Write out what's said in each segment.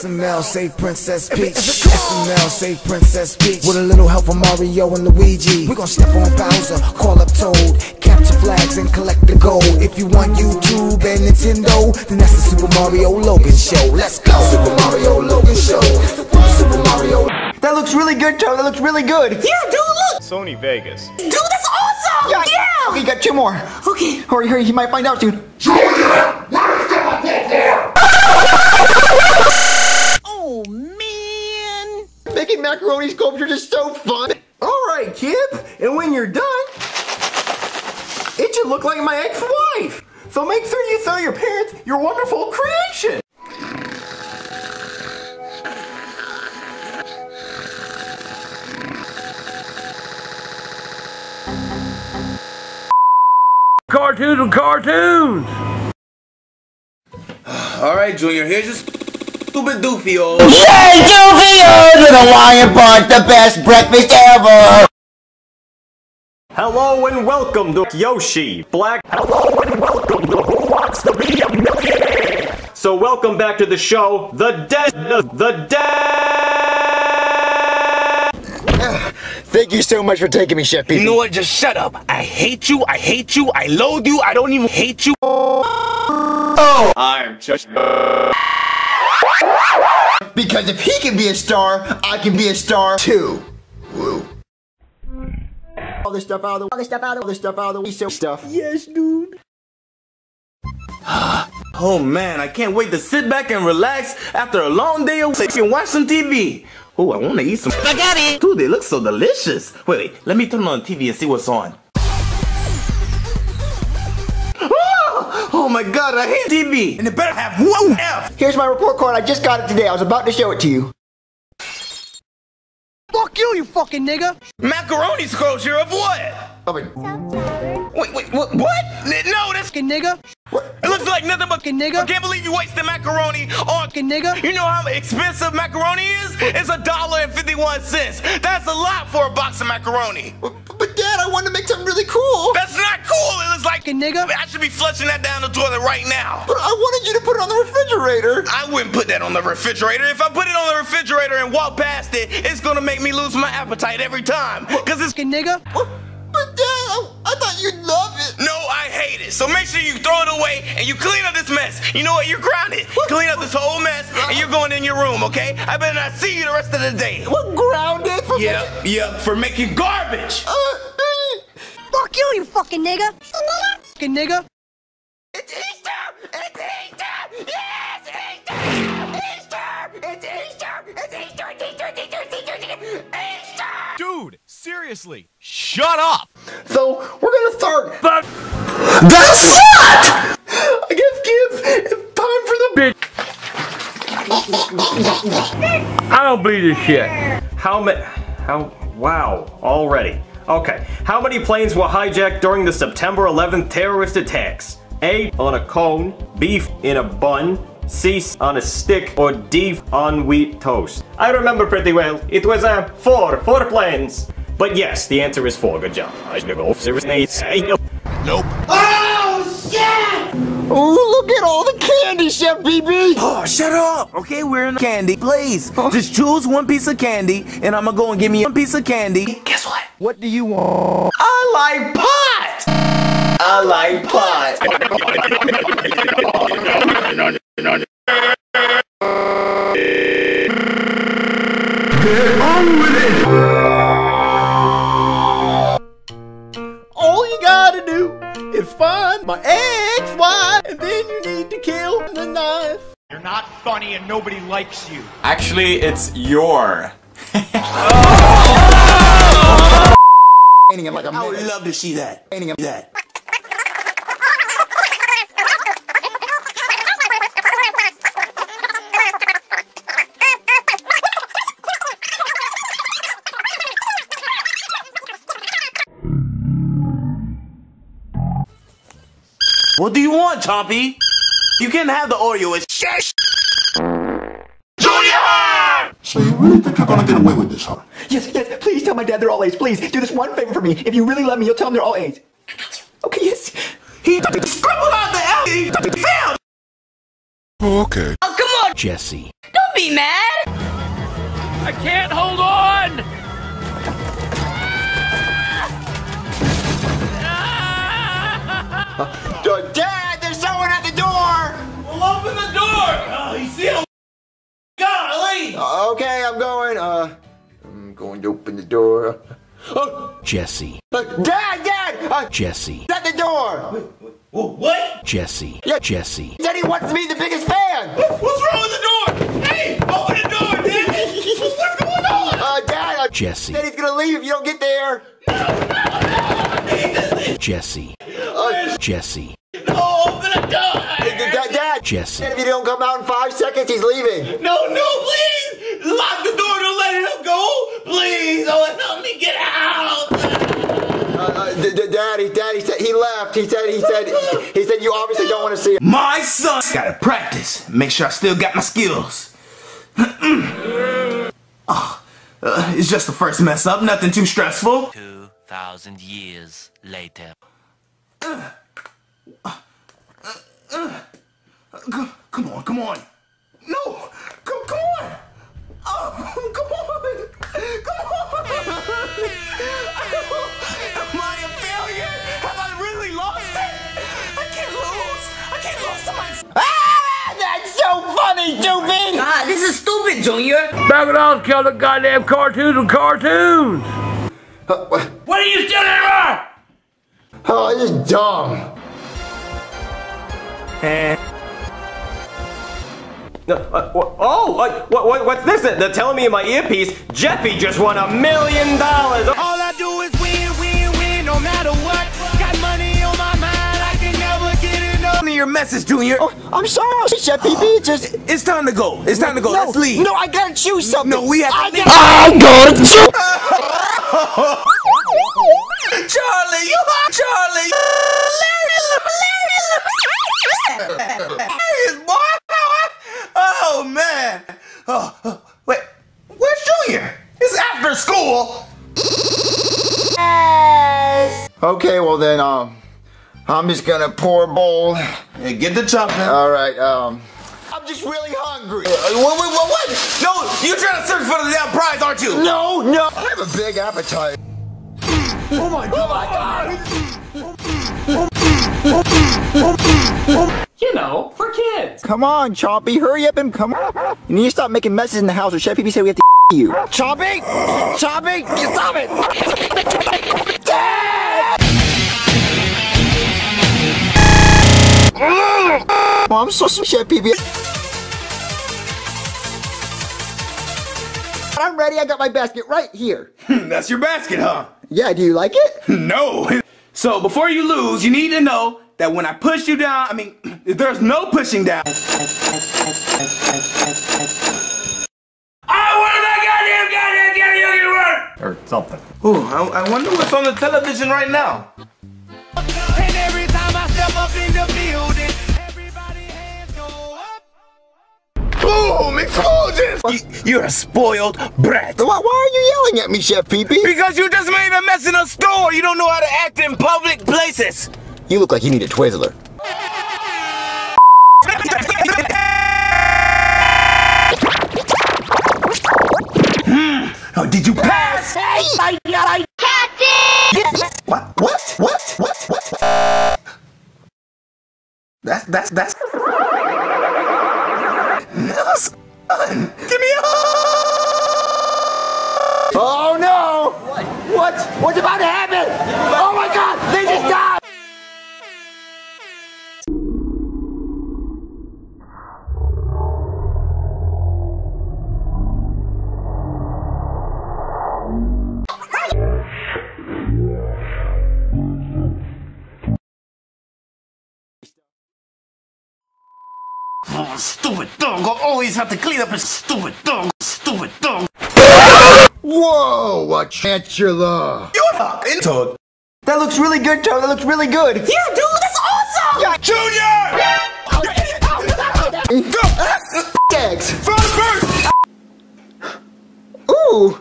SML say Princess Peach. SML say Princess Peach. With a little help from Mario and Luigi. We gon' step on Bowser, call up Toad, capture flags and collect the gold. If you want YouTube and Nintendo, then that's the Super Mario Logan Show. Let's go! Super Mario Logan Show. Super Mario. That looks really good, Joe. That looks really good. Yeah, dude, look! Sony Vegas. Dude, that's awesome! Yeah. Yeah! Okay, you got two more. Okay. Hurry, hurry. He might find out soon. Macaroni sculptures is so fun. All right, Kip. And when you're done, it should look like my ex-wife. So make sure you tell your parents your wonderful creation. Cartoons and cartoons! All right, Junior, here's your stupid doofy old. Yay, Juvios with a lion bunch, the best breakfast ever! Hello and welcome to Yoshi Black. Hello and welcome to Who Wants to Be a Millionaire? So welcome back to the show, The Dead, The Dead. Thank you so much for taking me, Chef You know what? Just shut up. I hate you. I hate you. I loathe you. I don't even hate you. Oh. I'm just. Because if he can be a star, I can be a star too. Woo. All this stuff out of the all this stuff out of all this stuff out of the so stuff. Yes, dude. Oh man, I can't wait to sit back and relax after a long day of work and watch some TV. Oh, I want to eat some spaghetti. Dude, they look so delicious. Wait, wait, let me turn on the TV and see what's on. Oh my god, I hate TV. And it better have one F. Here's my report card. I just got it today. I was about to show it to you. Fuck you, you fucking nigga! Macaroni sculpture of what? Oh, wait. Wait, wait, what? What? N- No, that's. Fucking nigga! It looks like nothing but. Fucking nigga! I can't believe you wasted macaroni on. Fucking nigga! You know how expensive macaroni is? It's a dollar and fifty-one cents. That's a lot for a box of macaroni. But, but Dad, I want to make Fucking nigga! I should be flushing that down the toilet right now. But I wanted you to put it on the refrigerator. I wouldn't put that on the refrigerator. If I put it on the refrigerator and walk past it, it's gonna make me lose my appetite every time. Cause it's Fucking nigga! But Dad, I, I thought you'd love it. no, I hate it. So make sure you throw it away and you clean up this mess. You know what? You're grounded. Clean up this whole mess and you're going in your room, okay? I better not see you the rest of the day. What grounded for Yep, yep, for making garbage. Uh, uh, Fuck you, you fucking nigga! Fucking nigga! It's Easter! It's Easter! Yes, Easter! Easter! It's Easter! It's Easter! It's Easter! It's Easter! It's Easter! It's Easter! Easter! Dude, seriously, shut up! so we're gonna start. But That's what? I guess, kids, it's time for the. Bitch. I don't believe this shit. How many? How? Wow! Already. Okay. How many planes were hijacked during the September 11th terrorist attacks? A. On a cone. B. In a bun. C. On a stick. Or D. On wheat toast. I remember pretty well. It was uh, four. Four planes. But yes, the answer is four. Good job. I should go. Off. Nope. Oh, look at all the candy, Chef PP. Oh, shut up! Okay, we're in candy. Please, just choose one piece of candy, and I'm gonna go and give me one piece of candy. Guess what? What do you want? I like pot! I like pot! not funny and nobody likes you. Actually, it's your. Painting him like a I would love to see that. Painting him That. What do you want, Chompy? You can't have the Oreo. It's shit. Really think you're gonna get away with this, huh? Yes, yes, please tell my dad they're all A's. Please, do this one favor for me. If you really love me, you'll tell him they're all A's. Okay, yes. He scribbled out the L. He failed. Oh, okay. Oh, come on! Jesse. Don't Don't be mad! I can't hold on! Dad, there's someone at the door! Well, open the door! Oh, you see him? Golly! Uh, okay, I'm going. Uh, I'm going to open the door. Oh, Jesse. uh, Dad, Dad! Uh, Jesse. at the door! What? Jesse. Yeah. Jesse. He said he wants to be the biggest fan! What's wrong with the door? Hey, open the door, Daddy! What's going on? Uh, Dad, uh, Jesse. said he's gonna leave if you don't get there. Jesse. Uh, Jesse. No, open the door! Dad, Dad, Jesse. said if you don't come out in five seconds, he's leaving. No, no, please! Lock the door, don't let him go! Please, oh, help me get out! Uh, uh, d- d- Daddy, Daddy said he left. He said, he said, he said you obviously don't want to see him. My son gotta practice. Make sure I still got my skills. oh, uh, it's just the first mess up, nothing too stressful. 2,000 years later. Come, come on, come on. No, come, come on. Oh, come on. Come on. Am I a failure? Have I really lost it? I can't lose. I can't lose to my... Ah, that's so funny, Doofy! God, this is stupid, Junior! Back it off, kill the goddamn cartoons with cartoons! Uh, what? What are you still there? Oh, this is dumb. No, uh, oh, what, what, what's this? They're telling me in my earpiece, Jeffy just won a million dollars. All I do is win, win, win, no matter what. Got money on my mind, I can never get enough. Tell me your message, Junior. Oh, I'm sorry, Chef PP. It's just It's time to go. It's time to go. no, Let's leave. No, I gotta choose something. No, we have to I leave. gotta- I'm gonna choose. Okay, well then, um, I'm just gonna pour a bowl. Hey, get the chopping. All right, um, I'm just really hungry. Uh, what, what, what, what? No, you're trying to search for the damn prize, aren't you? No, no, I have a big appetite. oh my god! Oh my god. you know, for kids. Come on, Chompy, hurry up and come. You need to stop making messes in the house, or Chef PP said we have to you. Chompy, Chompy, stop it! I'm so sorry, Chef PP. I'm ready. I got my basket right here. Hmm, that's your basket, huh? Yeah, do you like it? No. So before you lose, you need to know that when I push you down, I mean, there's no pushing down. Oh, I want that goddamn goddamn goddamn you were! Or something. Ooh, I, I wonder what's on the television right now. Boom! Explosions! You, you're a spoiled brat. Why, why are you yelling at me, Chef PP? Because you just made a mess in a store. You don't know how to act in public places. You look like you need a Twizzler. Hmm. Oh, did you pass? Hey, I got I What? What? What? What? What? That's that's that's. No, Oh, stupid dog! I always have to clean up his stupid dog. Stupid dog. Whoa! A tarantula! You fucking toad. That looks really good, Toad. That looks really good. Yeah, dude, that's awesome! Yeah. Junior! Eggs. First first. Ooh!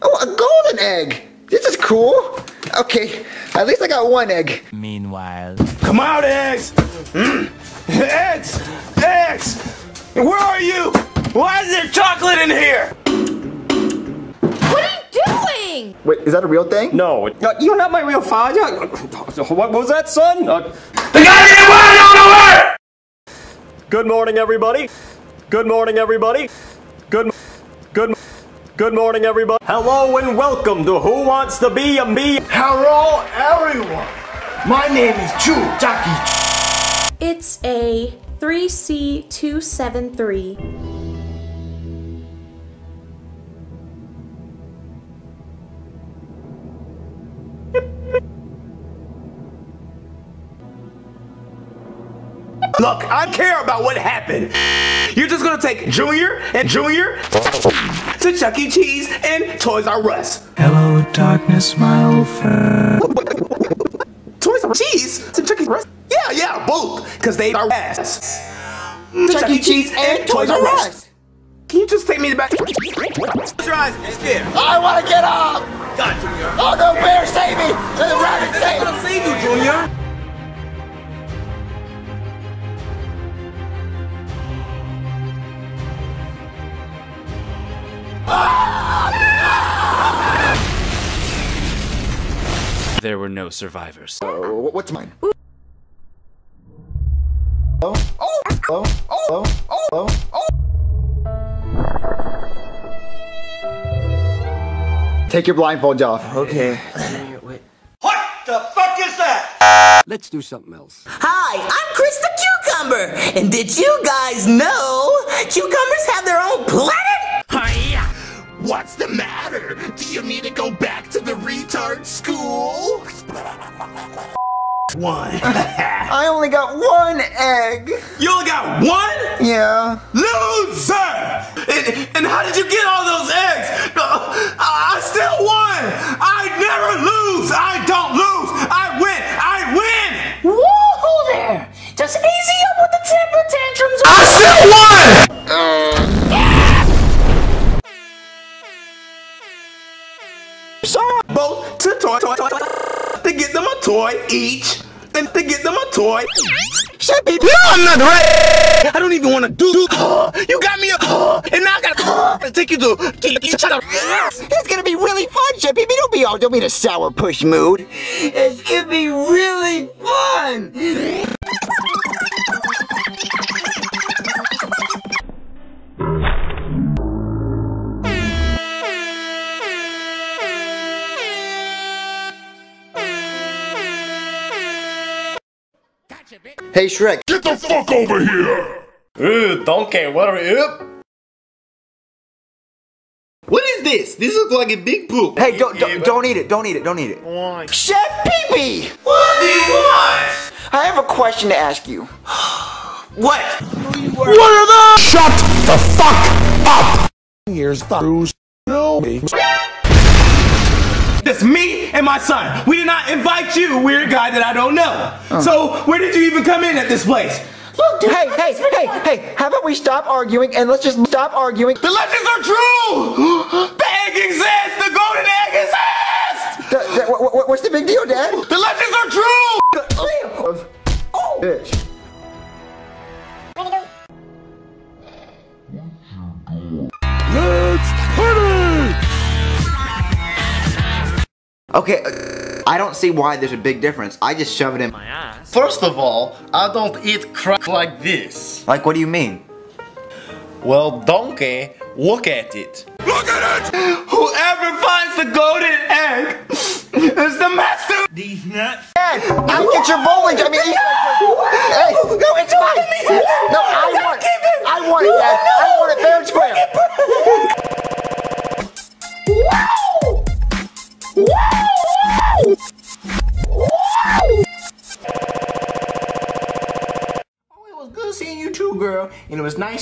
Oh, a golden egg. This is cool. Okay, at least I got one egg. Meanwhile. Come out, eggs. Mm. Eggs. Eggs. Where are you? Why is there chocolate in here? What are you doing? Wait, is that a real thing? No, uh, you're not my real father. What was that, son? Uh, The goddamn wire don't work! good morning, everybody. Good morning, everybody. Good, good, good morning, everybody. Hello and welcome to Who Wants to Be a Me. Hello, everyone. My name is Chu Jackie. It's a 3C273. Look, I care about what happened. You're just gonna take Junior and Junior to Chuck E. Cheese and Toys R Us. Hello, darkness, my old friend. Toys R Cheese to Chuck E. Cheese? Yeah, yeah, both, because they are ass. Chuck E. Cheese and Toys R Us. Can you just take me back? Close your eyes, it's here. I want to get up. God, Junior. Oh no, bear, save me! The rabbit, I'm save me! gonna save you, Junior. There were no survivors. Oh, what's mine? Oh, oh, oh, oh, oh, oh, oh. Take your blindfolds off. Okay. What the fuck is that? Let's do something else. Hi, I'm Chris the Cucumber. And did you guys know cucumbers have their own planet? What's the matter? Do you need to go back to the retard school? One. I only got one egg. You only got one? Yeah. Loser! And, and how did you get all those eggs? I still won! I never lose! I don't lose! I win! I win! Woohoo there! Just easy up with the temper tantrums. I still won! Both to toy, toy, toy, toy, to get them a toy each, and to get them a toy. Shut up, No, I'm not ready. I don't even want to do. do uh, you got me a, uh, and now I gotta uh, take you to. It's gonna be really fun, Chippy. Don't be all, don't be in a sour push mood. It's gonna be really fun. Hey, Shrek. Get the fuck over here! Ooh, Donkey, what are you up? What is this? This looks like a big poop. Hey, don't, don't, don't eat it. Don't eat it. Don't eat it. Chef Pee Pee! What do you want? I have a question to ask you. What? What are those? Shut the fuck up! Here's the No me. That's me and my son. We did not invite you, weird guy that I don't know. Oh. So where did you even come in at this place? Look, dude, hey, hey, hey, hey, how about we stop arguing and let's just stop arguing? The legends are true! The egg exists! The golden egg exists! The- the- wha- wha- what's the big deal, Dad? The legends are true! Oh, Bitch. Okay, uh, I don't see why there's a big difference. I just shove it in my ass. First of all, I don't eat crap like this. Like, what do you mean? Well, donkey, look at it. Look at it! Whoever finds the golden egg is the master! These nuts. Dad, I'll get your bowling. I mean, he's like, hey, no, it's mine. No, I want it. I want it, Dad. I want it fair and square.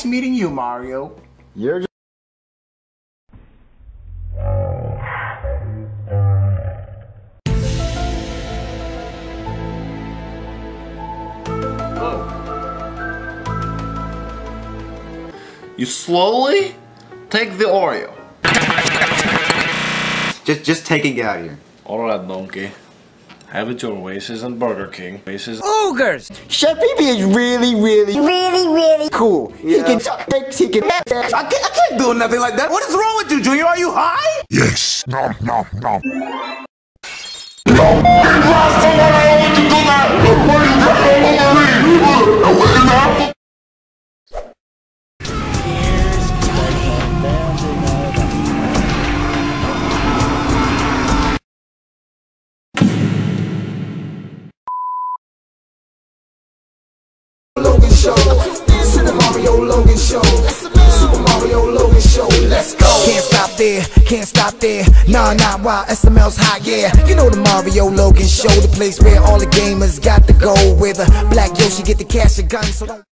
Nice meeting you, Mario. You're just You slowly take the Oreo. just just take it out of here. Alright, donkey. Have it your ways isn't Burger King. Ways is Ogres! Chef Pee is really, really, really, really cool. He can suck dicks, he can. I can't, I can't do nothing like that. What is wrong with you, Junior? Are you high? Yes. No, no, no. Logan Show. Mario Logan Show. Super Mario Logan Show. Let's go. Can't stop there, can't stop there. Nah, nah, wow, SML's hot, yeah. You know the Mario Logan Show, the place where all the gamers got to go. Where the black Yoshi get the cash and gun, so don't.